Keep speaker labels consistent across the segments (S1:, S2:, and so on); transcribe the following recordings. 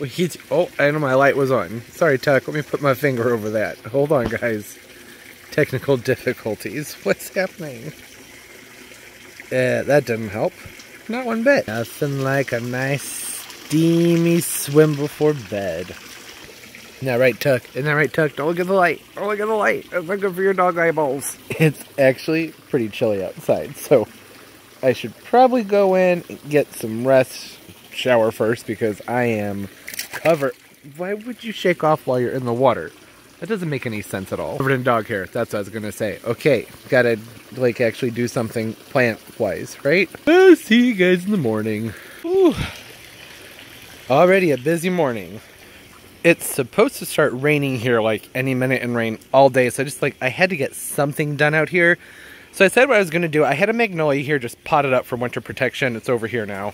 S1: Well, he's, oh, I know my light was on. Sorry, Tuck. Let me put my finger over that. Hold on, guys. Technical difficulties. What's happening? Yeah, that didn't help. Not one bit. Nothing like a nice steamy swim before bed. Isn't that right, Tuck? Isn't that right, Tuck? Don't look at the light. Don't look at the light. It's not good for your dog eyeballs. It's actually pretty chilly outside, so I should probably go in and get some rest, shower first, because I am covered. Why would you shake off while you're in the water? That doesn't make any sense at all. Covered in dog hair. That's what I was gonna say. Okay, gotta like actually do something plant-wise, right? I'll see you guys in the morning. Whew. Already a busy morning. It's supposed to start raining here like any minute and rain all day. So I just like I had to get something done out here. So I said what I was gonna do. I had a magnolia here just potted up for winter protection. It's over here now.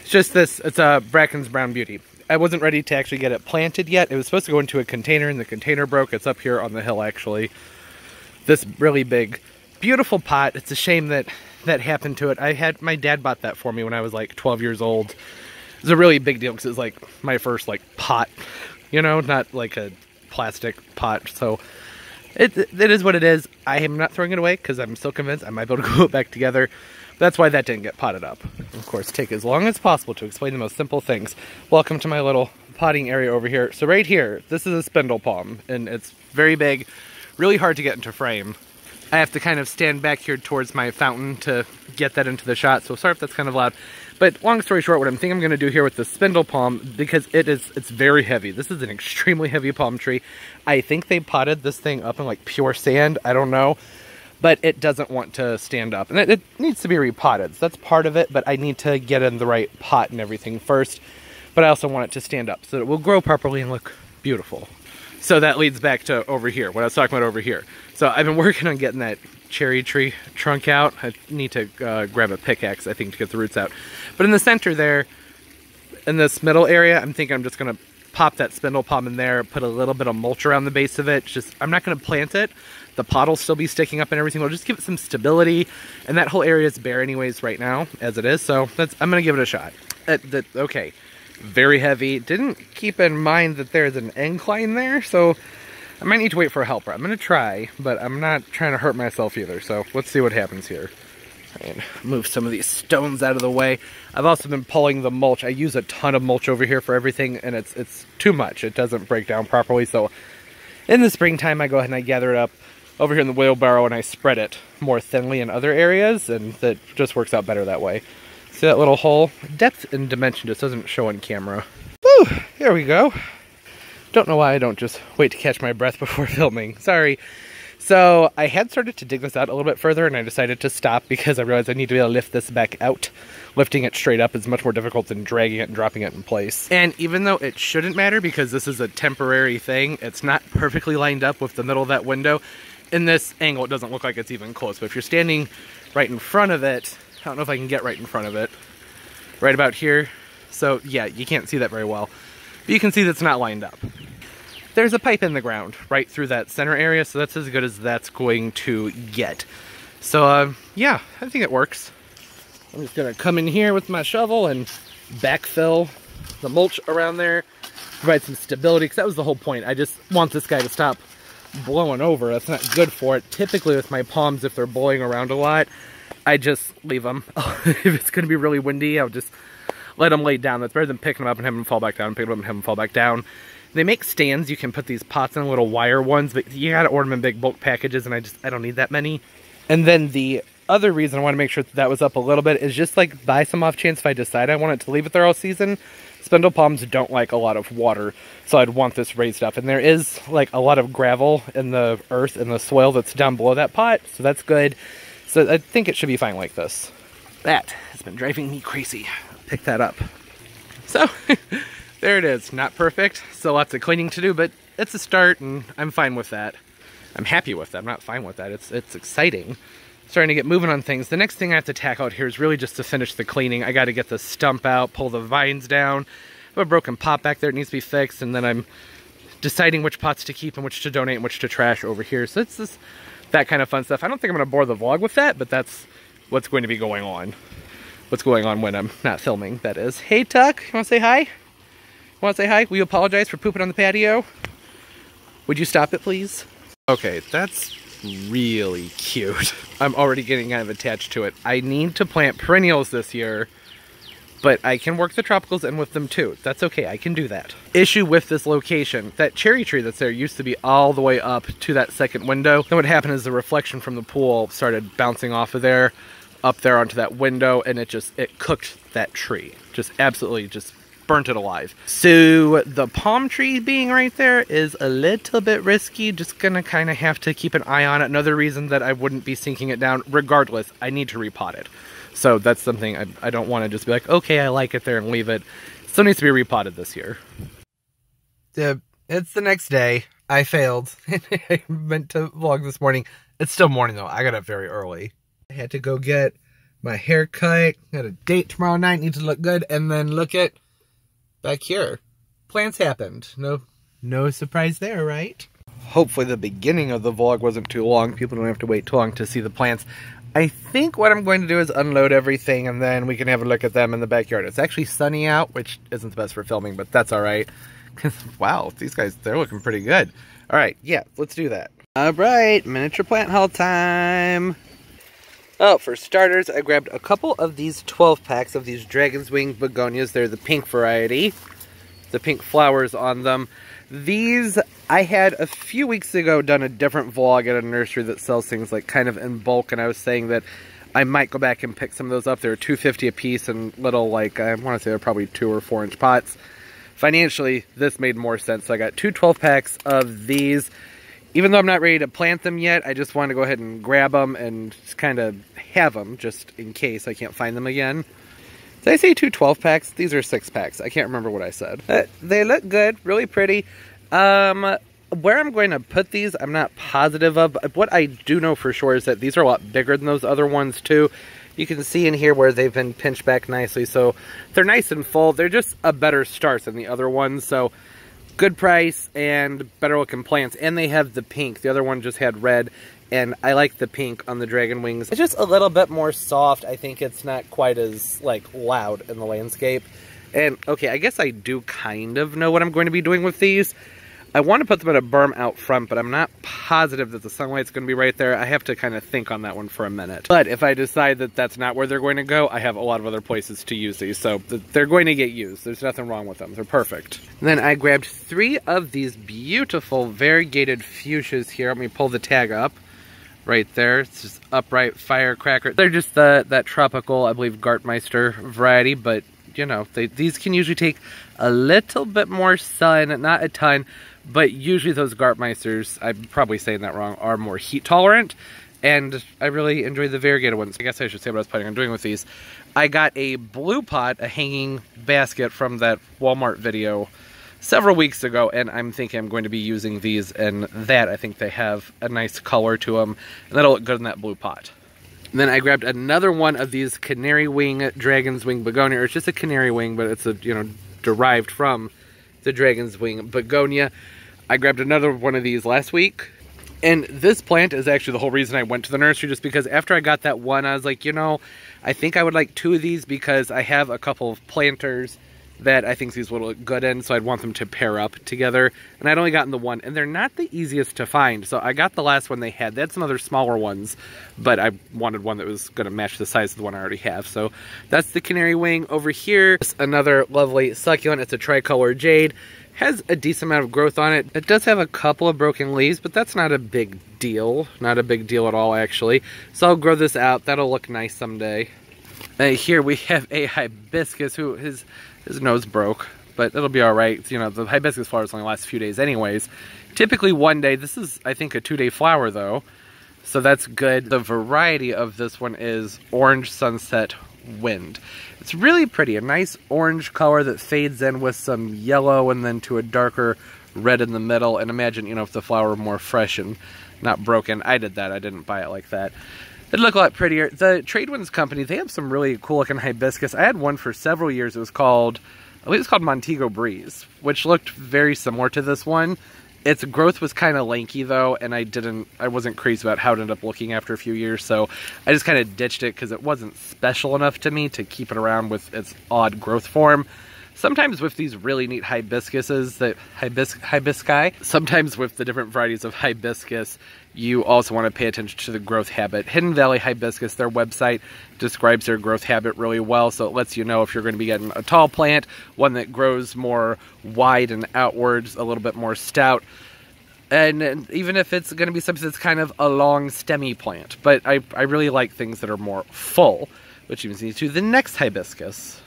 S1: It's just this. It's a Bracken's Brown Beauty. I wasn't ready to actually get it planted yet. It was supposed to go into a container and the container broke. It's up here on the hill actually. This really big, beautiful pot. It's a shame that that happened to it. I had, my dad bought that for me when I was like 12 years old. It was a really big deal because it was like my first like pot, you know, not like a plastic pot. So it, it is what it is. I am not throwing it away because I'm still convinced I might be able to glue it back together. That's why that didn't get potted up. Of course, take as long as possible to explain the most simple things. Welcome to my little potting area over here. So right here, this is a spindle palm, and it's very big, really hard to get into frame. I have to kind of stand back here towards my fountain to get that into the shot, so sorry if that's kind of loud. But long story short, what I'm thinking I'm gonna do here with the spindle palm, because it is, it's very heavy. This is an extremely heavy palm tree. I think they potted this thing up in like pure sand, I don't know but it doesn't want to stand up. And it, it, needs to be repotted, so that's part of it, but I need to get in the right pot and everything first. But I also want it to stand up so that it will grow properly and look beautiful. So that leads back to over here, what I was talking about over here. So I've been working on getting that cherry tree trunk out. I need to uh, grab a pickaxe, I think, to get the roots out. But in the center there, in this middle area, I'm thinking I'm just gonna pop that spindle palm in there, put a little bit of mulch around the base of it. Just I'm not gonna plant it, the pot will still be sticking up and everything. We'll just give it some stability. And that whole area is bare anyways right now, as it is. So that's I'm to give it a shot. Uh, that, okay, very heavy. Didn't keep in mind that there's an incline there, so I might need to wait for a helper. I'm to try, but I'm not trying to hurt myself either. So let's see what happens here. And move some of these stones out of the way. I've also been pulling the mulch. I use a ton of mulch over here for everything, and it's it's too much. It doesn't break down properly, so in the springtime I go ahead and I gather it up, over here in the wheelbarrow and I spread it more thinly in other areas and that just works out better that way. See that little hole? Depth and dimension just doesn't show on camera. Woo, here we go. Don't know why I don't just wait to catch my breath before filming. Sorry. So I had started to dig this out a little bit further and I decided to stop because I realized I need to be able to lift this back out. Lifting it straight up is much more difficult than dragging it and dropping it in place. And even though it shouldn't matter because this is a temporary thing, it's not perfectly lined up with the middle of that window in this angle, it doesn't look like it's even close. But if you're standing right in front of it, I don't know if I can get right in front of it, right about here. So yeah, you can't see that very well. But you can see that's not lined up. There's a pipe in the ground right through that center area, so that's as good as that's going to get. So uh, yeah, I think it works. I'm just gonna come in here with my shovel and backfill the mulch around there, provide some stability, because that was the whole point. I just want this guy to stop blowing over. That's not good for it. Typically with my palms, if they're blowing around a lot, I just leave them. if it's to be really windy, I'll just let them lay down. That's better than picking them up and having them fall back down, picking them up and having them fall back down. They make stands. You can put these pots in little wire ones, but you got to order them in big bulk packages, and I just I don't need that many. And then the other reason I want to make sure that, that was up a little bit is just like buy some off chance if I decide I want it to leave it there all season. Spindle palms don't like a lot of water, so I'd want this raised up. And there is like a lot of gravel in the earth and the soil that's down below that pot, so that's good. So I think it should be fine like this. That has been driving me crazy. Pick that up. So there it is. Not perfect, still lots of cleaning to do, but it's a start and I'm fine with that. I'm happy with that. I'm not fine with that. It's it's exciting starting to get moving on things. The next thing I have to tack out here is really just to finish the cleaning. I got to get the stump out, pull the vines down. I have a broken pot back there, it needs to be fixed, and then I'm deciding which pots to keep and which to donate and which to trash over here. So it's just that kind of fun stuff. I don't think I'm to bore the vlog with that, but that's what's going to be going on. What's going on when I'm not filming, that is. Hey, Tuck, you want to say hi? Want to say hi? Will you apologize for pooping on the patio? Would you stop it, please? Okay, that's really cute. I'm already getting kind of attached to it. I need to plant perennials this year, but I can work the tropicals in with them too. That's okay, I can do that. Issue with this location, that cherry tree that's there used to be all the way up to that second window. Then what happened is the reflection from the pool started bouncing off of there, up there onto that window, and it just, it cooked that tree. Just absolutely just burnt it alive. So the palm tree being right there is a little bit risky. Just gonna kind of have to keep an eye on it. Another reason that I wouldn't be sinking it down. Regardless, I need to repot it. So that's something I, I don't want to just be like, okay, I like it there and leave it. Still needs to be repotted this year. Uh, it's the next day. I failed. I meant to vlog this morning. It's still morning though. I got up very early. I had to go get my hair cut. Got a date tomorrow night. Need to look good. And then look at back here. Plants happened. No, no surprise there, right? Hopefully the beginning of the vlog wasn't too long. People don't have to wait too long to see the plants. I think what I'm going to do is unload everything and then we can have a look at them in the backyard. It's actually sunny out, which isn't the best for filming, but that's all right. wow, these guys, they're looking pretty good. All right, yeah, let's do that. All right, miniature plant haul time. Oh, for starters, I grabbed a couple of these 12 packs of these Dragon's Wing begonias. They're the pink variety. The pink flowers on them. These, I had a few weeks ago done a different vlog at a nursery that sells things like kind of in bulk, and I was saying that I might go back and pick some of those up. They're 250 a piece and little, like, I want to say they're probably two or four inch pots. Financially, this made more sense. So I got two 12 packs of these. Even though I'm not ready to plant them yet, I just want to go ahead and grab them and just kind of have them just in case I can't find them again. Did I say two 12 packs? These are six packs. I can't remember what I said. Uh, they look good, really pretty. Um, where I'm going to put these, I'm not positive of. What I do know for sure is that these are a lot bigger than those other ones too. You can see in here where they've been pinched back nicely. So they're nice and full. They're just a better start than the other ones. So good price and better looking plants. And they have the pink. The other one just had red and I like the pink on the dragon wings. It's just a little bit more soft. I think it's not quite as like loud in the landscape. And okay, I guess I do kind of know what I'm going to be doing with these. I want to put them in a berm out front, but I'm not positive that the sunlight's going to be right there. I have to kind of think on that one for a minute. But if I decide that that's not where they're going to go, I have a lot of other places to use these. So they're going to get used. There's nothing wrong with them. They're perfect. And then I grabbed three of these beautiful variegated fuchsias here. Let me pull the tag up right there. It's just upright firecracker. They're just the, that tropical, I believe, Gartmeister variety, but you know, they, these can usually take a little bit more sun, not a ton, but usually those Gartmeisters, I'm probably saying that wrong, are more heat tolerant. And I really enjoy the variegated ones. I guess I should say what I was planning on doing with these. I got a blue pot, a hanging basket from that Walmart video several weeks ago, and I'm thinking I'm going to be using these and that. I think they have a nice color to them, and that'll look good in that blue pot. And then I grabbed another one of these canary wing dragon's wing begonia. It's just a canary wing, but it's a you know derived from the dragon's wing begonia. I grabbed another one of these last week. And this plant is actually the whole reason I went to the nursery, just because after I got that one, I was like, you know, I think I would like two of these because I have a couple of planters that I think these will look good in, so I'd want them to pair up together. And I'd only gotten the one, and they're not the easiest to find. So I got the last one they had. They had some other smaller ones, but I wanted one that was going to match the size of the one I already have. So that's the canary wing. Over here, another lovely succulent. It's a tricolor jade. Has a decent amount of growth on it. It does have a couple of broken leaves, but that's not a big deal. Not a big deal at all, actually. So I'll grow this out. That'll look nice someday. Uh, here we have a hibiscus who his his nose broke, but it'll be all right. You know, the hibiscus flowers only last a few days anyways. Typically one day. This is, I think, a two-day flower, though. So that's good. The variety of this one is Orange Sunset Wind. It's really pretty. A nice orange color that fades in with some yellow and then to a darker red in the middle. And imagine, you know, if the flower were more fresh and not broken. I did that. I didn't buy it like that. It'd look a lot prettier. The Tradewinds company, they have some really cool looking hibiscus. I had one for several years. It was called, I believe it's called Montego Breeze, which looked very similar to this one. Its growth was kind of lanky though, and I didn't, I wasn't crazy about how it ended up looking after a few years, so I just kind of ditched it because it wasn't special enough to me to keep it around with its odd growth form. sometimes with these really neat hibiscuses that hibis hibisci, sometimes with the different varieties of hibiscus, you also want to pay attention to the growth habit. Hidden Valley Hibiscus, their website describes their growth habit really well, so it lets you know if you're going to be getting a tall plant, one that grows more wide and outwards, a little bit more stout, and even if it's going to be something that's kind of a long stemmy plant. But I, I really like things that are more full, which brings me to the next hibiscus,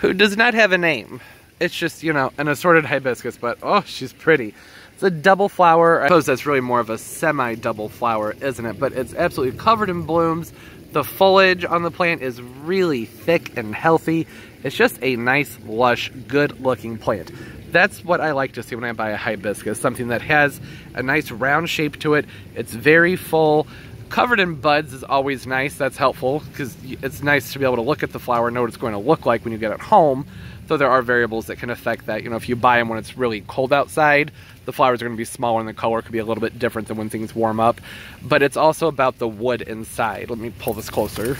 S1: who does not have a name. It's just, you know, an assorted hibiscus, but oh, she's pretty. It's a double flower. I suppose that's really more of a semi-double flower, isn't it? But it's absolutely covered in blooms. The foliage on the plant is really thick and healthy. It's just a nice, lush, good-looking plant. That's what I like to see when I buy a hibiscus, something that has a nice round shape to it. It's very full. Covered in buds is always nice. That's helpful because it's nice to be able to look at the flower and know what it's going to look like when you get it home. Though there are variables that can affect that. You know, if you buy them when it's really cold outside, the flowers are going to be smaller and the color could be a little bit different than when things warm up. But it's also about the wood inside. Let me pull this closer.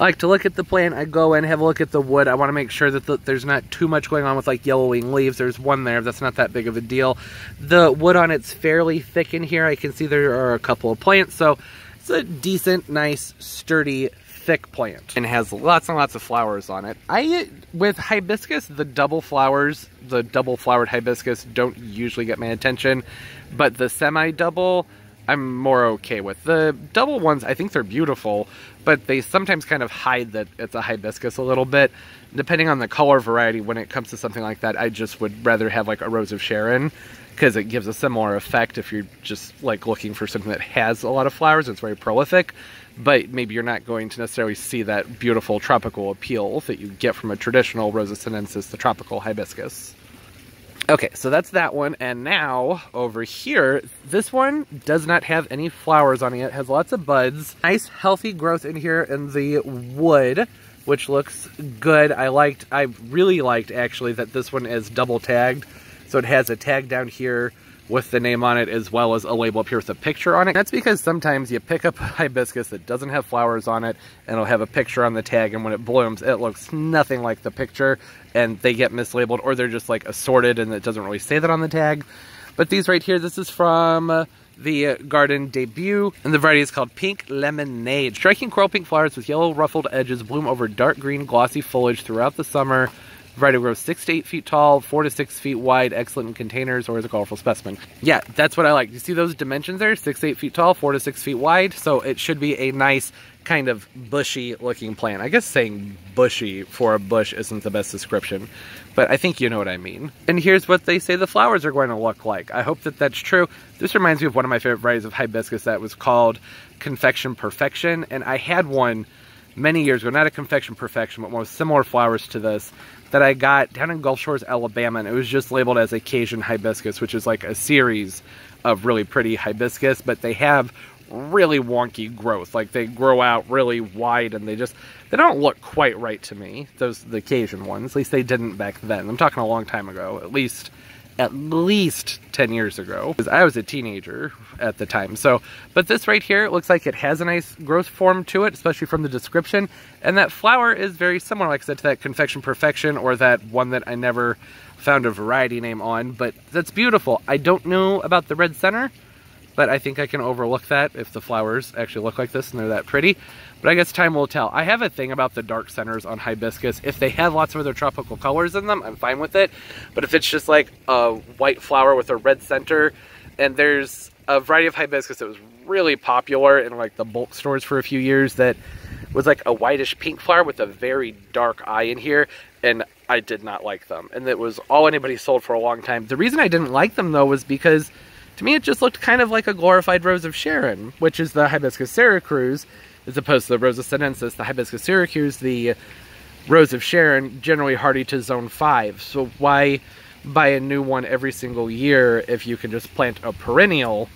S1: I like to look at the plant. I go and have a look at the wood. I want to make sure that the, there's not too much going on with like yellowing leaves. There's one there. That's not that big of a deal. The wood on it's fairly thick in here. I can see there are a couple of plants. So it's a decent, nice, sturdy thick plant and has lots and lots of flowers on it. I with hibiscus, the double flowers, the double flowered hibiscus don't usually get my attention, but the semi-double I'm more okay with. The double ones, I think they're beautiful, but they sometimes kind of hide that it's a hibiscus a little bit. Depending on the color variety, when it comes to something like that, I just would rather have like a Rose of Sharon because it gives a similar effect if you're just like looking for something that has a lot of flowers, it's very prolific, but maybe you're not going to necessarily see that beautiful tropical appeal that you get from a traditional Rosa sinensis, the tropical hibiscus. Okay, so that's that one, and now over here, this one does not have any flowers on it. It has lots of buds. Nice healthy growth in here in the wood, which looks good. I liked, I really liked actually that this one is double tagged so it has a tag down here with the name on it as well as a label up here with a picture on it. That's because sometimes you pick up a hibiscus that doesn't have flowers on it and it'll have a picture on the tag and when it blooms it looks nothing like the picture and they get mislabeled or they're just like assorted and it doesn't really say that on the tag. But these right here, this is from uh, the uh, garden debut and the variety is called Pink Lemonade. Striking coral pink flowers with yellow ruffled edges bloom over dark green glossy foliage throughout the summer Variety grows six to eight feet tall, four to six feet wide, excellent in containers, or as a colorful specimen. Yeah, that's what I like. You see those dimensions there? Six to eight feet tall, four to six feet wide. So it should be a nice kind of bushy looking plant. I guess saying bushy for a bush isn't the best description, but I think you know what I mean. And here's what they say the flowers are going to look like. I hope that that's true. This reminds me of one of my favorite varieties of hibiscus that was called Confection Perfection, and I had one many years ago, not a Confection Perfection, but one with similar flowers to this that I got down in Gulf Shores, Alabama, and it was just labeled as a Cajun hibiscus, which is like a series of really pretty hibiscus, but they have really wonky growth. Like they grow out really wide and they just, they don't look quite right to me, those, the Cajun ones. At least they didn't back then. I'm talking a long time ago, at least at least 10 years ago because I was a teenager at the time. So, but this right here, it looks like it has a nice growth form to it, especially from the description. And that flower is very similar, like I said, to that Confection Perfection or that one that I never found a variety name on, but that's beautiful. I don't know about the red center, but I think I can overlook that if the flowers actually look like this and they're that pretty. But I guess time will tell. I have a thing about the dark centers on hibiscus. If they have lots of other tropical colors in them, I'm fine with it. But if it's just like a white flower with a red center, and there's a variety of hibiscus that was really popular in like the bulk stores for a few years that was like a whitish pink flower with a very dark eye in here, and I did not like them. And it was all anybody sold for a long time. The reason I didn't like them though was because to me it just looked kind of like a glorified Rose of Sharon, which is the Hibiscus syriacus, as opposed to the Rosa sinensis, the Hibiscus syriacus, the Rose of Sharon, generally hardy to zone 5. So why buy a new one every single year if you can just plant a perennial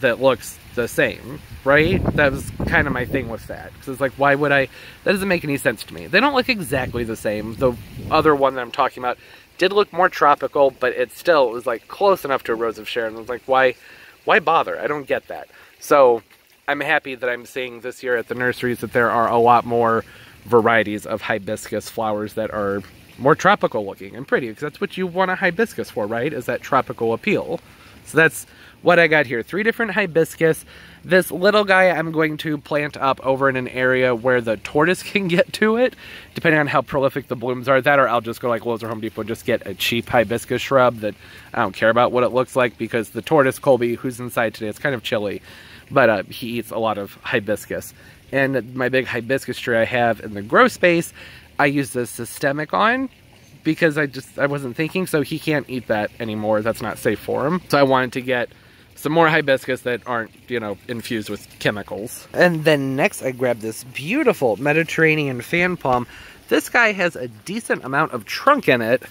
S1: that looks the same, right? That was kind of my thing with that. Because it's like, why would I... That doesn't make any sense to me. They don't look exactly the same. The other one that I'm talking about did look more tropical, but it still was like close enough to a Rose of Sharon. I was like, why, why bother? I don't get that. So I'm happy that I'm seeing this year at the nurseries that there are a lot more varieties of hibiscus flowers that are more tropical looking and pretty because that's what you want a hibiscus for, right? Is that tropical appeal. So that's what I got here. Three different hibiscus. This little guy I'm going to plant up over in an area where the tortoise can get to it, depending on how prolific the blooms are. That or I'll just go like Lowe's or Home Depot and just get a cheap hibiscus shrub that I don't care about what it looks like because the tortoise, Colby, who's inside today, it's kind of chilly, but uh, he eats a lot of hibiscus. And my big hibiscus tree I have in the grow space, I use the systemic on because I just I wasn't thinking so he can't eat that anymore that's not safe for him so I wanted to get some more hibiscus that aren't, you know, infused with chemicals. And then next I grabbed this beautiful Mediterranean fan palm. This guy has a decent amount of trunk in it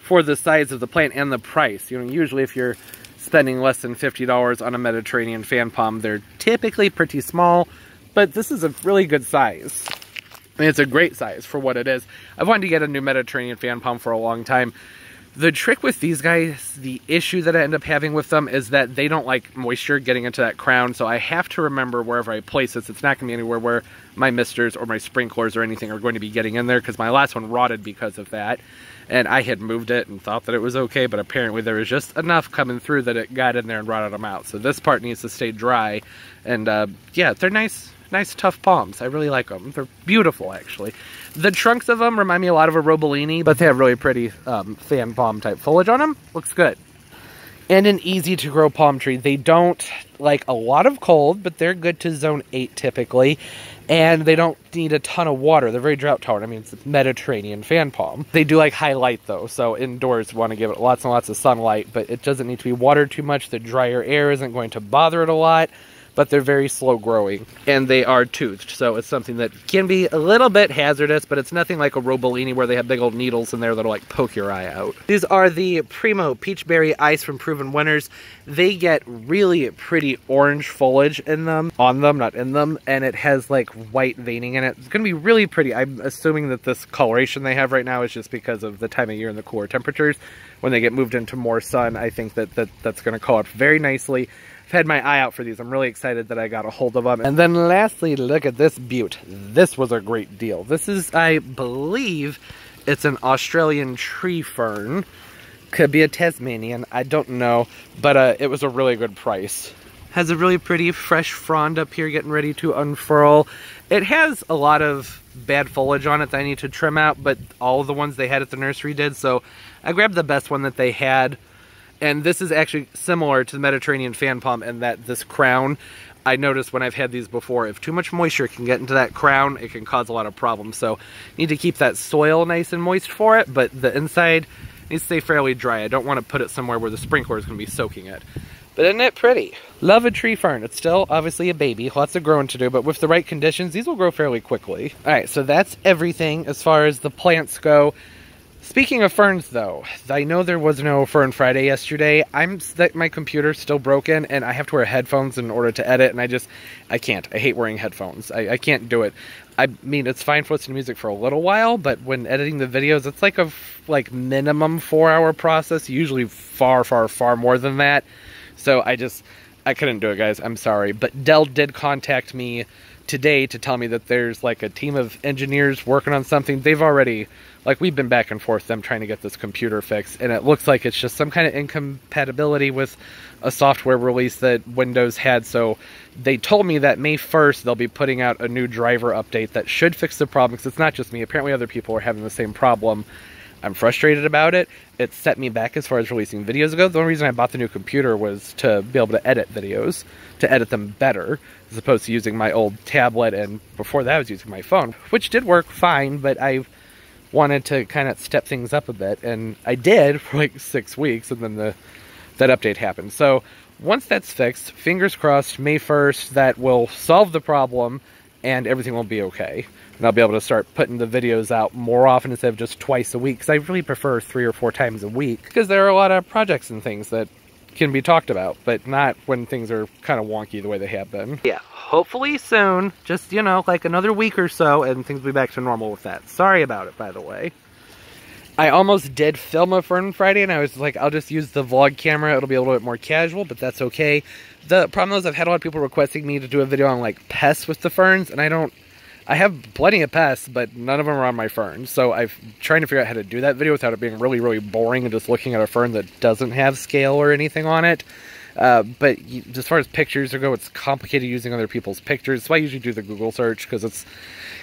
S1: for the size of the plant and the price. You know, usually if you're spending less than $50 on a Mediterranean fan palm, they're typically pretty small, but this is a really good size. I mean, it's a great size for what it is. I've wanted to get a new Mediterranean fan palm for a long time. The trick with these guys, the issue that I end up having with them is that they don't like moisture getting into that crown, so I have to remember wherever I place this, it's not going to be anywhere where my misters or my sprinklers or anything are going to be getting in there, because my last one rotted because of that, and I had moved it and thought that it was okay, but apparently there was just enough coming through that it got in there and rotted them out. So this part needs to stay dry, and uh, yeah, they're nice nice tough palms. I really like them. They're beautiful, actually. The trunks of them remind me a lot of a Roebelenii, but they have really pretty um, fan palm type foliage on them. Looks good. And an easy to grow palm tree. They don't like a lot of cold, but they're good to zone 8 typically. And they don't need a ton of water. They're very drought tolerant. I mean, it's a Mediterranean fan palm. They do like high light though, so indoors want to give it lots and lots of sunlight, but it doesn't need to be watered too much. The drier air isn't going to bother it a lot but they're very slow growing and they are toothed. So it's something that can be a little bit hazardous, but it's nothing like a Roebelenii where they have big old needles in there that'll like poke your eye out. These are the Primo Peachberry Ice from Proven Winners. They get really pretty orange foliage in them, on them, not in them, and it has like white veining in it. It's gonna be really pretty. I'm assuming that this coloration they have right now is just because of the time of year and the cooler temperatures. When they get moved into more sun, I think that, that that's gonna color up very nicely. I've had my eye out for these. I'm really excited that I got a hold of them. And then lastly, look at this butte. This was a great deal. This is, I believe, it's an Australian tree fern. Could be a Tasmanian, I don't know. But uh, it was a really good price. Has a really pretty fresh frond up here getting ready to unfurl. It has a lot of bad foliage on it that I need to trim out, but all the ones they had at the nursery did. So I grabbed the best one that they had and this is actually similar to the Mediterranean fan palm in that this crown, I noticed when I've had these before, if too much moisture can get into that crown, it can cause a lot of problems. So need to keep that soil nice and moist for it, but the inside needs to stay fairly dry. I don't want to put it somewhere where the sprinkler is going to be soaking it. But isn't it pretty? Love a tree fern. It's still obviously a baby, lots of growing to do, but with the right conditions, these will grow fairly quickly. All right, so that's everything as far as the plants go. Speaking of ferns, though, I know there was no Fern Friday yesterday. I'm my computer's still broken, and I have to wear headphones in order to edit, and I just I can't. I hate wearing headphones. I, I can't do it. I mean, it's fine for listening to music for a little while, but when editing the videos, it's like a like minimum four hour process. Usually far, far, far more than that. So I just I couldn't do it, guys. I'm sorry. But Dell did contact me today to tell me that there's like a team of engineers working on something. They've already, like we've been back and forth them trying to get this computer fixed and it looks like it's just some kind of incompatibility with a software release that Windows had. So they told me that May 1st they'll be putting out a new driver update that should fix the problem because it's not just me. Apparently other people are having the same problem. I'm frustrated about it. It set me back as far as releasing videos ago. The only reason I bought the new computer was to be able to edit videos, to edit them better, as opposed to using my old tablet, and before that I was using my phone, which did work fine, but I wanted to kind of step things up a bit, and I did for like six weeks, and then the that update happened. So once that's fixed, fingers crossed, May 1st, that will solve the problem, and everything will be okay and I'll be able to start putting the videos out more often instead of just twice a week because I really prefer three or four times a week because there are a lot of projects and things that can be talked about but not when things are kind of wonky the way they have been. Yeah, hopefully soon, just you know, like another week or so and things will be back to normal with that. Sorry about it by the way. I almost did film a Fern Friday and I was like, I'll just use the vlog camera. It'll be a little bit more casual, but that's okay. The problem is I've had a lot of people requesting me to do a video on like pests with the ferns and I don't I have plenty of pests, but none of them are on my fern. So I'm trying to figure out how to do that video without it being really, really boring and just looking at a fern that doesn't have scale or anything on it. Uh, but you, as far as pictures go, it's complicated using other people's pictures. So I usually do the Google search because it's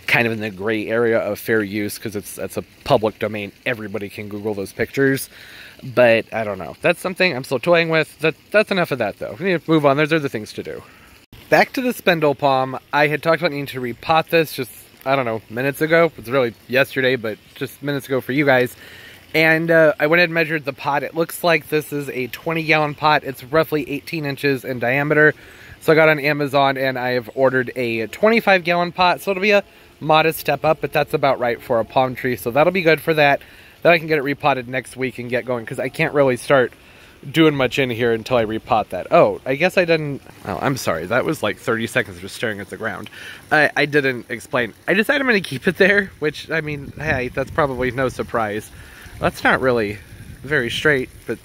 S1: kind of in the gray area of fair use because it's that's a public domain. Everybody can Google those pictures. But I don't know. That's something I'm still toying with. That That's enough of that, though. We need to move on. There's other things to do. Back to the spindle palm. I had talked about needing to repot this just, I don't know, minutes ago. It's really yesterday, but just minutes ago for you guys. And uh, I went ahead and measured the pot. It looks like this is a 20 gallon pot. It's roughly 18 inches in diameter. So I got on Amazon and I have ordered a 25 gallon pot. So it'll be a modest step up, but that's about right for a palm tree. So that'll be good for that. Then I can get it repotted next week and get going because I can't really start doing much in here until I repot that. Oh, I guess I didn't... Oh, I'm sorry. That was like 30 seconds of just staring at the ground. I, I didn't explain. I decided I'm going to keep it there, which, I mean, hey, that's probably no surprise. That's not really very straight, but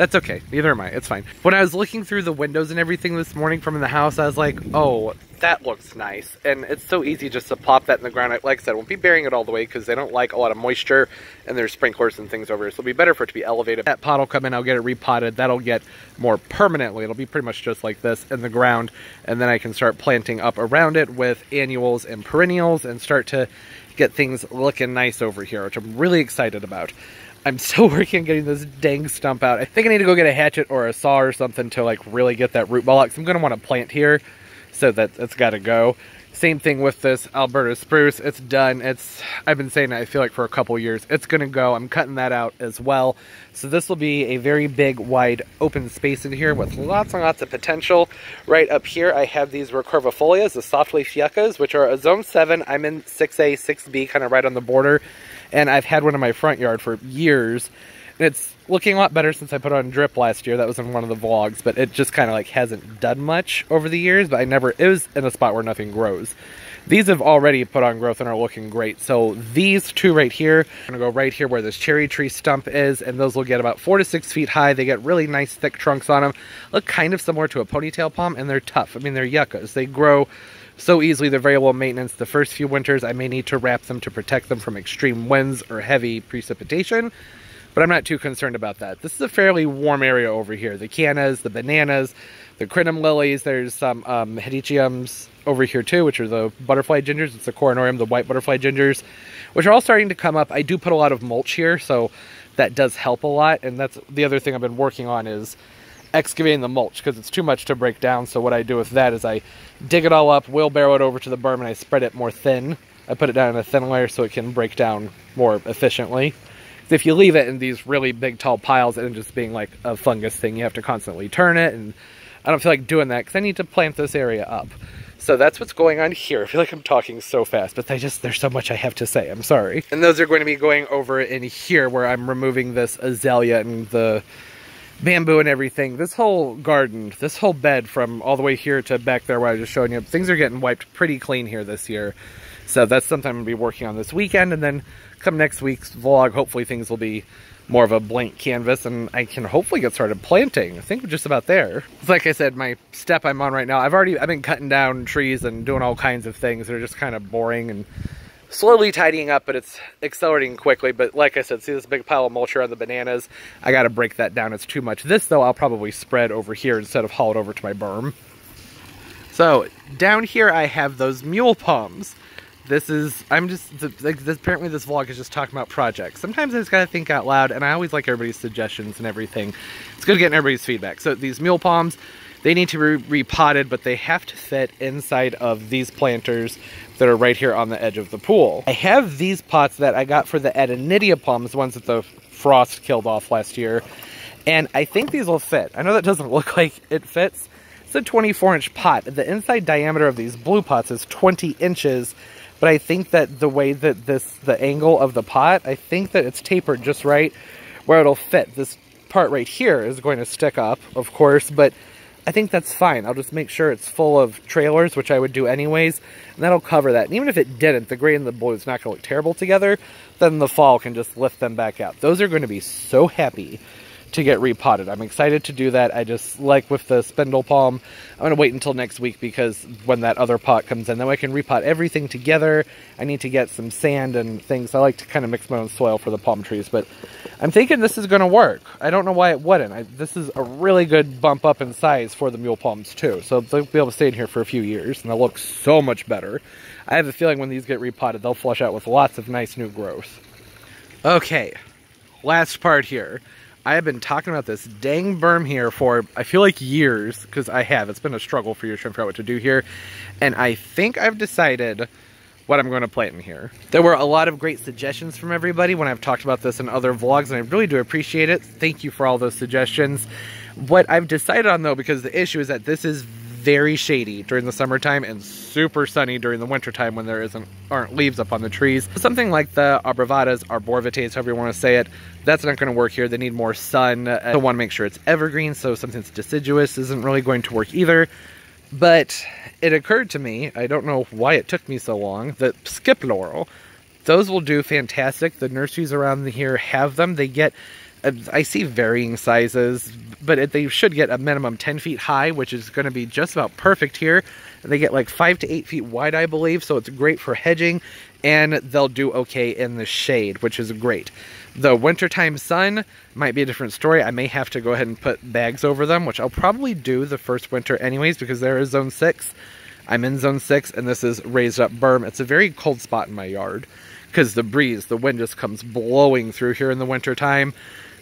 S1: that's okay. Neither am I. It's fine. When I was looking through the windows and everything this morning from the house, I was like, oh, that looks nice. And it's so easy just to pop that in the ground. Like I said, I won't be burying it all the way because they don't like a lot of moisture and there's sprinklers and things over here. So it'll be better for it to be elevated. That pot will come in, I'll get it repotted. That'll get more permanently. It'll be pretty much just like this in the ground. And then I can start planting up around it with annuals and perennials and start to get things looking nice over here, which I'm really excited about. I'm still working on getting this dang stump out. I think I need to go get a hatchet or a saw or something to like really get that root ball out. I'm going to want to plant here so that it's got to go. Same thing with this Alberta spruce. It's done. It's I've been saying that I feel like for a couple years. It's going to go. I'm cutting that out as well. So this will be a very big, wide, open space in here with lots and lots of potential. Right up here, I have these recurvifolias, the soft leaf yuccas, which are a zone 7. I'm in 6A, 6B, kind of right on the border. And I've had one in my front yard for years. And it's looking a lot better since I put on drip last year. That was in one of the vlogs, but it just kind of like hasn't done much over the years, but I never, it was in a spot where nothing grows. These have already put on growth and are looking great. So these two right here, I'm gonna go right here where this cherry tree stump is, and those will get about four to six feet high. They get really nice thick trunks on them. Look kind of similar to a ponytail palm, and they're tough. I mean, they're yuccas. They grow so easily. They're very low maintenance. The first few winters, I may need to wrap them to protect them from extreme winds or heavy precipitation but I'm not too concerned about that. This is a fairly warm area over here. The cannas, the bananas, the crinum lilies, there's some um, hedychiums over here too, which are the butterfly gingers. It's the coronarium, the white butterfly gingers, which are all starting to come up. I do put a lot of mulch here, so that does help a lot. And that's the other thing I've been working on is excavating the mulch because it's too much to break down. So what I do with that is I dig it all up, wheelbarrow it over to the berm, and I spread it more thin. I put it down in a thin layer so it can break down more efficiently if you leave it in these really big tall piles and just being like a fungus thing, you have to constantly turn it. And I don't feel like doing that because I need to plant this area up. So that's what's going on here. I feel like I'm talking so fast, but I just, there's so much I have to say. I'm sorry. And those are going to be going over in here where I'm removing this azalea and the bamboo and everything. This whole garden, this whole bed from all the way here to back there where I was just showing you, things are getting wiped pretty clean here this year. So that's something I'm going to be working on this weekend. And then come next week's vlog, hopefully things will be more of a blank canvas and I can hopefully get started planting. I think we're just about there. Like I said, my step I'm on right now, I've already, I've been cutting down trees and doing all kinds of things that are just kind of boring and slowly tidying up, but it's accelerating quickly. But like I said, see this big pile of mulch on the bananas? I got to break that down. It's too much. This, though, I'll probably spread over here instead of haul it over to my berm. So down here, I have those mule palms this is i'm just like this, apparently this vlog is just talking about projects sometimes i just gotta think out loud and i always like everybody's suggestions and everything it's good getting everybody's feedback so these mule palms they need to be repotted but they have to fit inside of these planters that are right here on the edge of the pool. I have these pots that i got for the Adonidia palms the ones that the frost killed off last year. And i think these will fit. I know that doesn't look like it fits. It's a 24 inch pot. The inside diameter of these blue pots is 20 inches but I think that the way that this, the angle of the pot, I think that it's tapered just right where it'll fit. This part right here is going to stick up, of course, but I think that's fine. I'll just make sure it's full of trailers, which I would do anyways, and that'll cover that. And even if it didn't, the gray and the blue is not going to look terrible together, then the fall can just lift them back out. Those are going to be so happy to get repotted. I'm excited to do that. I just like with the spindle palm, I'm going to wait until next week because when that other pot comes in, then I can repot everything together. I need to get some sand and things. I like to kind of mix my own soil for the palm trees, but I'm thinking this is going to work. I don't know why it wouldn't. I, this is a really good bump up in size for the mule palms too. So they'll be able to stay in here for a few years and they'll look so much better. I have a feeling when these get repotted, they'll flush out with lots of nice new growth. Okay, last part here. I have been talking about this dang berm here for, I feel like years, because I have. It's been a struggle for years trying to figure out what to do here. And I think I've decided what I'm going to plant in here. There were a lot of great suggestions from everybody when I've talked about this in other vlogs, and I really do appreciate it. Thank you for all those suggestions. What I've decided on, though, because the issue is that this is very shady during the summertime and super sunny during the wintertime when there isn't aren't leaves up on the trees. Something like the arborvitaes, arborvitaes, however you want to say it, that's not going to work here. They need more sun. I want to make sure it's evergreen, so something that's deciduous isn't really going to work either. But it occurred to me, I don't know why it took me so long, that skip laurel, those will do fantastic. The nurseries around here have them. They get I see varying sizes, but they should get a minimum 10 feet high, which is going to be just about perfect here. They get like 5 to 8 feet wide, I believe, so it's great for hedging, and they'll do okay in the shade, which is great. The wintertime sun might be a different story. I may have to go ahead and put bags over them, which I'll probably do the first winter anyways, because there is zone 6. I'm in zone 6, and this is raised up berm. It's a very cold spot in my yard, because the breeze, the wind just comes blowing through here in the wintertime.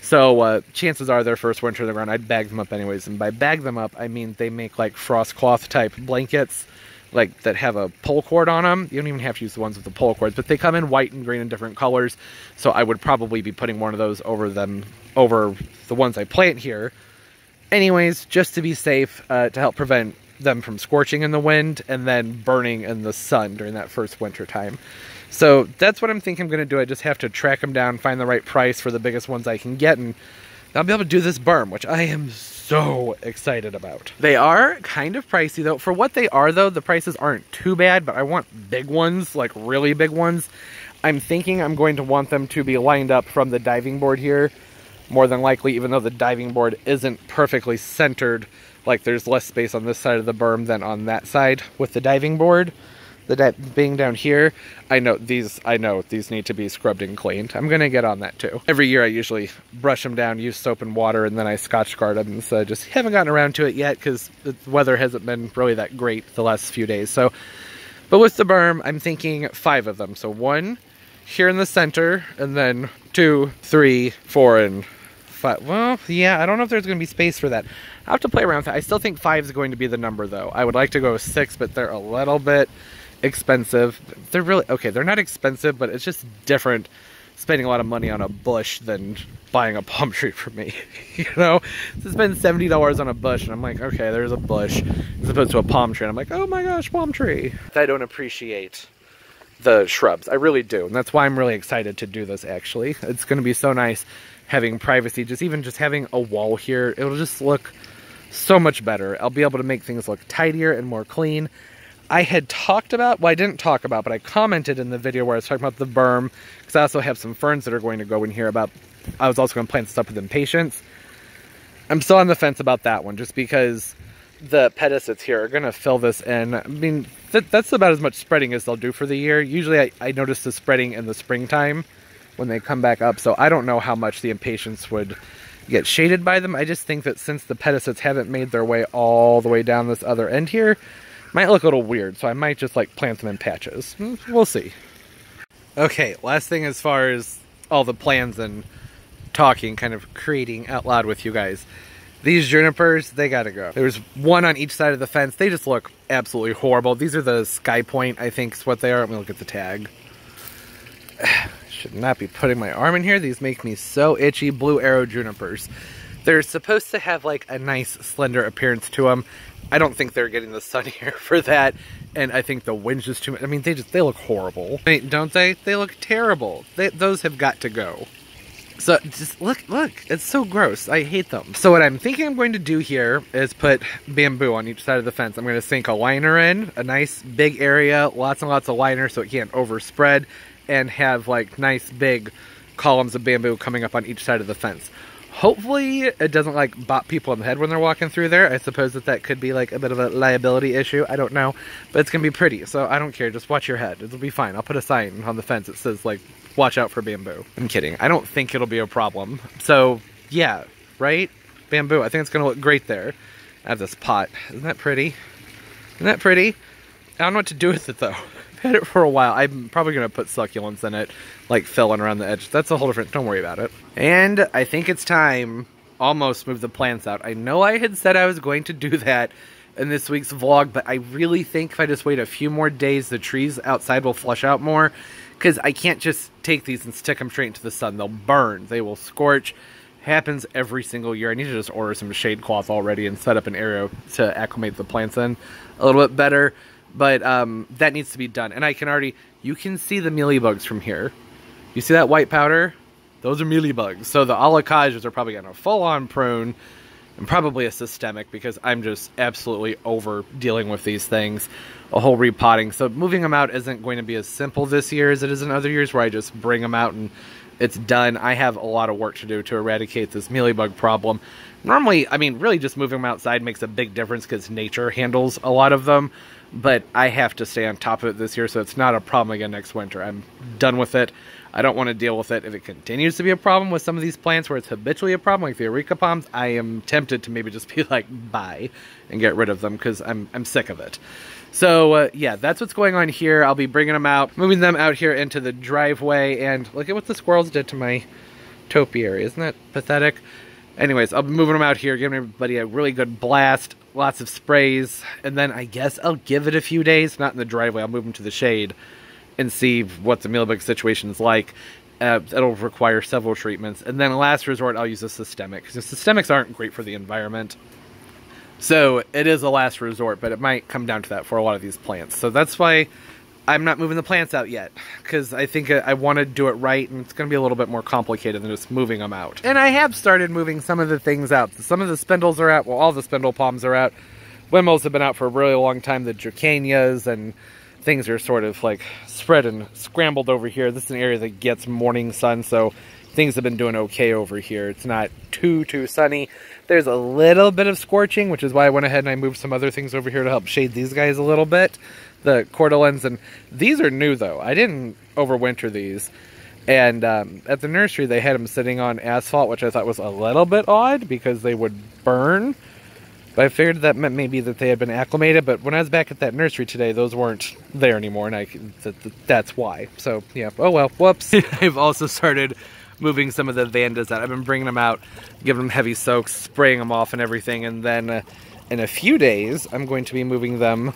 S1: So uh, chances are their first winter in the ground, I'd bag them up anyways. And by bag them up, I mean they make like frost cloth type blankets, like that have a pull cord on them. You don't even have to use the ones with the pull cords, but they come in white and green and different colors. So I would probably be putting one of those over them, over the ones I plant here. Anyways, just to be safe, uh, to help prevent them from scorching in the wind and then burning in the sun during that first winter time. So that's what I'm thinking I'm going to do. I just have to track them down, find the right price for the biggest ones I can get, and I'll be able to do this berm, which I am so excited about. They are kind of pricey though. For what they are though, the prices aren't too bad, but I want big ones, like really big ones. I'm thinking I'm going to want them to be lined up from the diving board here, more than likely, even though the diving board isn't perfectly centered, like there's less space on this side of the berm than on that side with the diving board the that being down here, I know these I know these need to be scrubbed and cleaned. I'm gonna get on that too. Every year I usually brush them down, use soap and water, and then I scotch guard them. So I just haven't gotten around to it yet because the weather hasn't been really that great the last few days. So, but with the berm, I'm thinking five of them. So one here in the center, and then two, three, four, and five. Well, yeah, I don't know if there's going to be space for that. I have to play around. I still think five is going to be the number, though. I would like to go six, but they're a little bit expensive. They're really okay. They're not expensive, but it's just different spending a lot of money on a bush than buying a palm tree for me. you know, to spend seventy dollars on a bush, and I'm like, okay, there's a bush, as opposed to a palm tree. And I'm like, oh my gosh, palm tree. I don't appreciate the shrubs. I really do, and that's why I'm really excited to do this. Actually, it's going to be so nice having privacy. Just even just having a wall here, it'll just look so much better. I'll be able to make things look tidier and more clean. I had talked about, well, I didn't talk about, but I commented in the video where I was talking about the berm, because I also have some ferns that are going to go in here about, I was also going to plant stuff with impatiens. I'm still on the fence about that one, just because the pedicets here are going to fill this in. I mean, that, that's about as much spreading as they'll do for the year. Usually I, I notice the spreading in the springtime when they come back up, so I don't know how much the impatiens would get shaded by them. I just think that since the pedicets haven't made their way all the way down this other end here, might look a little weird, so I might just like plant them in patches. Hmm, we'll see. Okay, last thing as far as all the plans and talking, kind of creating out loud with you guys. These junipers, they gotta go. There's one on each side of the fence. They just look absolutely horrible. These are the Sky Point, I think is what they are. Let me look at the tag. Should not be putting my arm in here. These make me so itchy. Blue Arrow junipers. They're supposed to have like a nice slender appearance to them. I don't think they're getting the sun here for that. And I think the wind's just too much. I mean, they just, they look horrible. Don't they? They look terrible. They, those have got to go. So just look, look, it's so gross. I hate them. So what I'm thinking I'm going to do here is put bamboo on each side of the fence. I'm going to sink a liner in, a nice big area, lots and lots of liner so it can't overspread, and have like nice big columns of bamboo coming up on each side of the fence Hopefully it doesn't like bop people in the head when they're walking through there. I suppose that that could be like a bit of a liability issue. I don't know, but it's gonna be pretty. So I don't care. Just watch your head. It'll be fine. I'll put a sign on the fence that says like, watch out for bamboo. I'm kidding. I don't think it'll be a problem. So yeah, right? Bamboo. I think it's gonna look great there. I have this pot. Isn't that pretty? Isn't that pretty? I don't know what to do with it though. I've had it for a while. I'm probably going to put succulents in it, like filling around the edge. That's a whole different, don't worry about it. And I think it's time, almost move the plants out. I know I had said I was going to do that in this week's vlog, but I really think if I just wait a few more days, the trees outside will flush out more, because I can't just take these and stick them straight into the sun. They'll burn. They will scorch. Happens every single year. I need to just order some shade cloth already and set up an area to acclimate the plants in a little bit better. But um, that needs to be done. And I can already, you can see the mealybugs from here. You see that white powder? Those are mealybugs. So the alocasias are probably going to full-on prune and probably a systemic because I'm just absolutely over dealing with these things. A whole repotting. So moving them out isn't going to be as simple this year as it is in other years where I just bring them out and it's done. I have a lot of work to do to eradicate this mealybug problem. Normally, I mean, really just moving them outside makes a big difference because nature handles a lot of them but I have to stay on top of it this year, so it's not a problem again next winter. I'm done with it. I don't want to deal with it. If it continues to be a problem with some of these plants where it's habitually a problem, like the areca palms, I am tempted to maybe just be like, bye, and get rid of them because I'm, I'm sick of it. So, uh, yeah, that's what's going on here. I'll be bringing them out, moving them out here into the driveway, and look at what the squirrels did to my topiary. Isn't that pathetic? Anyways, I'll be moving them out here, giving everybody a really good blast lots of sprays, and then I guess I'll give it a few days, not in the driveway, I'll move them to the shade and see what the mealybug situation is like. Uh, it'll require several treatments. And then last resort, I'll use a systemic. Because systemics aren't great for the environment. So it is a last resort, but it might come down to that for a lot of these plants. So that's why I'm not moving the plants out yet because I think I want to do it right and it's going to be a little bit more complicated than just moving them out. And I have started moving some of the things out. Some of the spindles are out. Well, all the spindle palms are out. Windmills have been out for a really long time. The dracaenas and things are sort of like spread and scrambled over here. This is an area that gets morning sun, so things have been doing okay over here. It's not too, too sunny. There's a little bit of scorching, which is why I went ahead and I moved some other things over here to help shade these guys a little bit the cordylines, and these are new though. I didn't overwinter these. And um, at the nursery, they had them sitting on asphalt, which I thought was a little bit odd because they would burn. But I figured that meant maybe that they had been acclimated. But when I was back at that nursery today, those weren't there anymore, and I that, that's why. So yeah. Oh well. Whoops. I've also started moving some of the vandas out. I've been bringing them out, giving them heavy soaks, spraying them off, and everything. And then uh, in a few days, I'm going to be moving them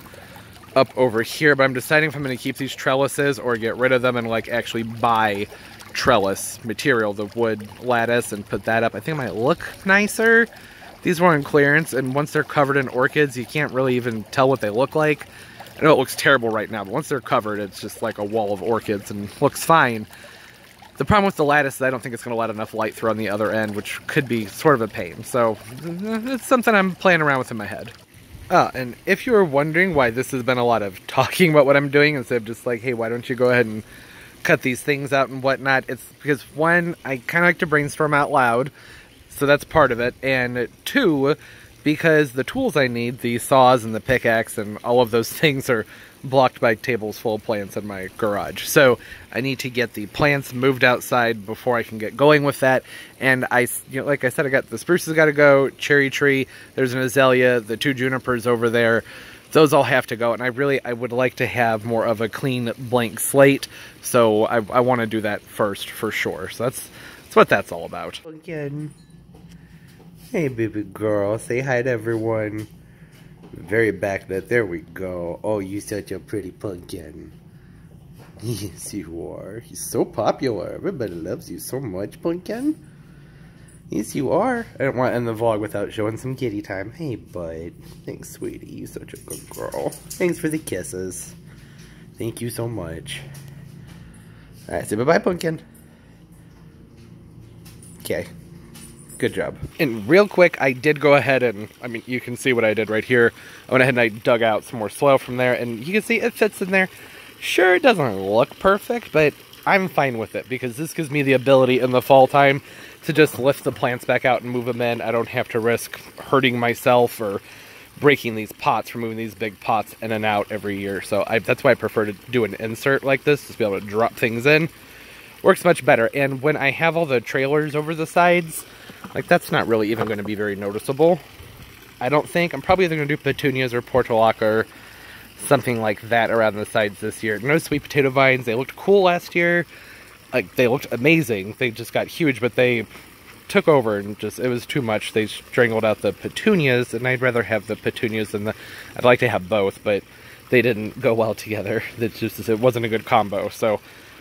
S1: up over here, but I'm deciding if I'm going to keep these trellises or get rid of them and like actually buy trellis material, the wood lattice, and put that up. I think it might look nicer. These were on clearance, and once they're covered in orchids, you can't really even tell what they look like. I know it looks terrible right now, but once they're covered, it's just like a wall of orchids and looks fine. The problem with the lattice is I don't think it's going to let enough light through on the other end, which could be sort of a pain. So it's something I'm playing around with in my head. Ah, and if you were wondering why this has been a lot of talking about what I'm doing instead of just like, hey, why don't you go ahead and cut these things out and whatnot, it's because one, I kind of like to brainstorm out loud, so that's part of it, and two, because the tools I need, the saws and the pickaxe and all of those things are blocked by tables full of plants in my garage. So I need to get the plants moved outside before I can get going with that. And I, you know, like I said, I got the spruces got to go, cherry tree, there's an azalea, the two junipers over there. Those all have to go, and I really, I would like to have more of a clean blank slate, so I, I want to do that first for sure. So that's, that's what that's all about. Again, hey baby girl, say hi to everyone very back that there we go. Oh you such a pretty pumpkin. Yes you are. He's so popular. Everybody loves you so much pumpkin. Yes you are. I don't want to end the vlog without showing some kitty time. Hey bud. Thanks sweetie. You're such a good girl. Thanks for the kisses. Thank you so much. Alright say bye bye pumpkin. Okay Good job. And real quick, I did go ahead and, I mean, you can see what I did right here. I went ahead and I dug out some more soil from there, and you can see it fits in there. Sure, it doesn't look perfect, but I'm fine with it because this gives me the ability in the fall time to just lift the plants back out and move them in. I don't have to risk hurting myself or breaking these pots removing these big pots in and out every year. So I, that's why I prefer to do an insert like this, just be able to drop things in. Works much better. And when I have all the trailers over the sides, like that's not really even going to be very noticeable. I don't think. I'm probably either going to do petunias or portulaca or something like that around the sides this year. No sweet potato vines. They looked cool last year. Like they looked amazing. They just got huge, but they took over and just it was too much. They strangled out the petunias, and I'd rather have the petunias than the. I'd like to have both, but they didn't go well together. It just it wasn't a good combo. So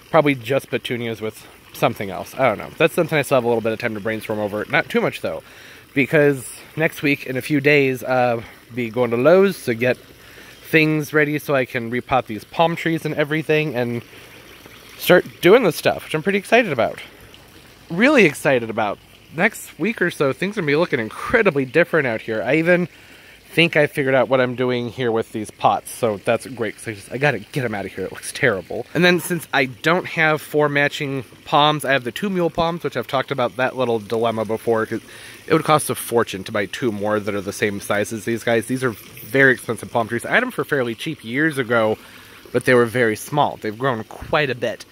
S1: probably just petunias with something else. I don't know. That's something I still have a little bit of time to brainstorm over. Not too much though, because next week in a few days, uh, be going to Lowe's to get things ready so I can repot these palm trees and everything and start doing this stuff, which I'm pretty excited about. Really excited about next week or so, things are going to be looking incredibly different out here. I even think I figured out what I'm doing here with these pots, so that's great, because I, just, I gotta get them out of here, it looks terrible. And then since I don't have four matching palms, I have the two mule palms, which I've talked about that little dilemma before, because it would cost a fortune to buy two more that are the same size as these guys. These are very expensive palm trees. I had them for fairly cheap years ago, but they were very small. They've grown quite a bit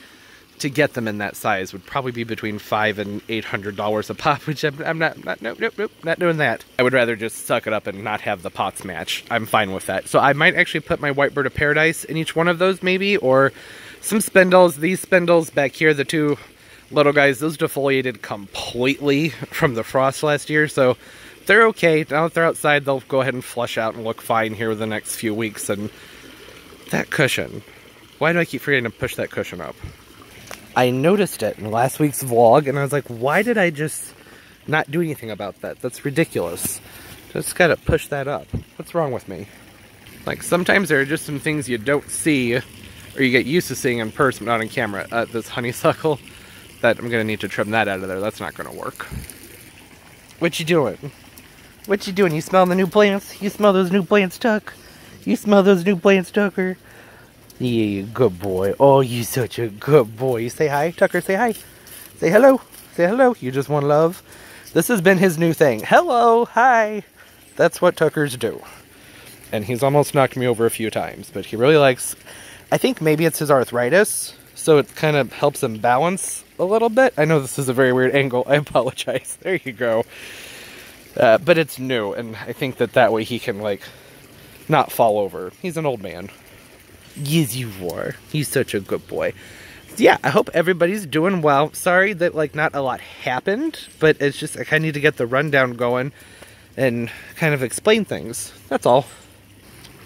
S1: to get them in that size would probably be between five and eight hundred dollars a pop, which I'm, I'm not, not, nope, nope, nope, not doing that. I would rather just suck it up and not have the pots match. I'm fine with that. So I might actually put my white bird of paradise in each one of those, maybe, or some spindles. These spindles back here, the two little guys, those defoliated completely from the frost last year, so they're okay. Now that they're outside, they'll go ahead and flush out and look fine here the next few weeks. And that cushion, why do I keep forgetting to push that cushion up? I noticed it in last week's vlog, and I was like, why did I just not do anything about that? That's ridiculous. Just gotta push that up. What's wrong with me? Like, sometimes there are just some things you don't see, or you get used to seeing in person, but not on camera. Uh, this honeysuckle, that I'm gonna need to trim that out of there. That's not gonna work. What you doing? What you doing? You smell the new plants? You smell those new plants, Tuck? You smell those new plants, Tucker? Yeah, good boy. Oh, you such a good boy. You say hi, Tucker. Say hi. Say hello. Say hello. You just want love. This has been his new thing. Hello. Hi. That's what Tuckers do. And he's almost knocked me over a few times, but he really likes. I think maybe it's his arthritis, so it kind of helps him balance a little bit. I know this is a very weird angle. I apologize. There you go. Uh, but it's new, and I think that that way he can like not fall over. He's an old man. Yes, you are. He's such a good boy. Yeah, I hope everybody's doing well. Sorry that, like, not a lot happened, but it's just, I kind of need to get the rundown going and kind of explain things. That's all.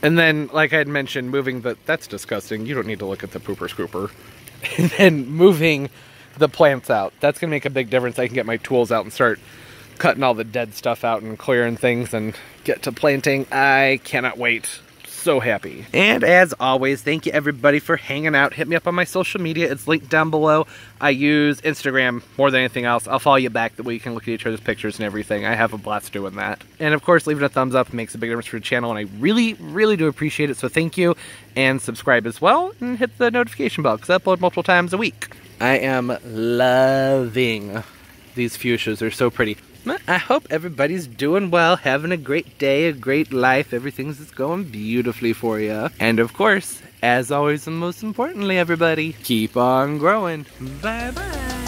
S1: And then, like I had mentioned, moving the, that's disgusting. You don't need to look at the pooper scooper. and then moving the plants out. That's going to make a big difference. I can get my tools out and start cutting all the dead stuff out and clearing things and get to planting. I cannot wait so happy. And as always, thank you everybody for hanging out. Hit me up on my social media. It's linked down below. I use Instagram more than anything else. I'll follow you back that way you can look at each other's pictures and everything. I have a blast doing that. And of course, leaving a thumbs up makes a big difference for the channel, and I really, really do appreciate it. So thank you. And subscribe as well, and hit the notification bell, because I upload multiple times a week. I am loving these fuchsias. They're so pretty. I hope everybody's doing well, having a great day, a great life. Everything's just going beautifully for you. And of course, as always and most importantly, everybody, keep on growing. Bye-bye.